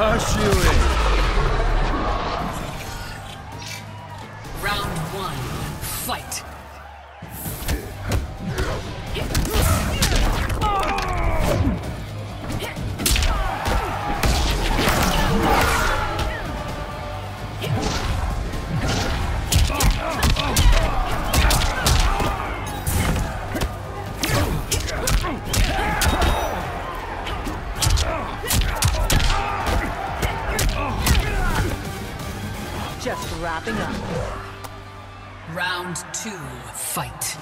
In. Round one, fight. Just wrapping up. Round two, fight.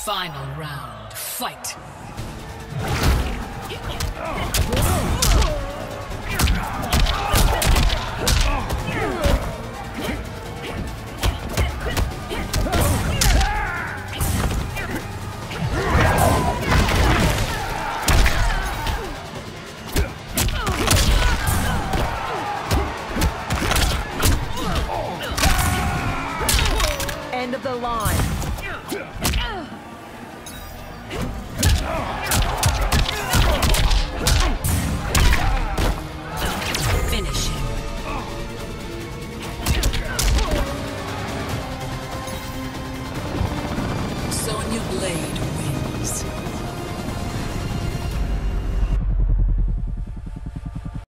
Final round, fight. End of the line. Finish him. Sonya Blade wins.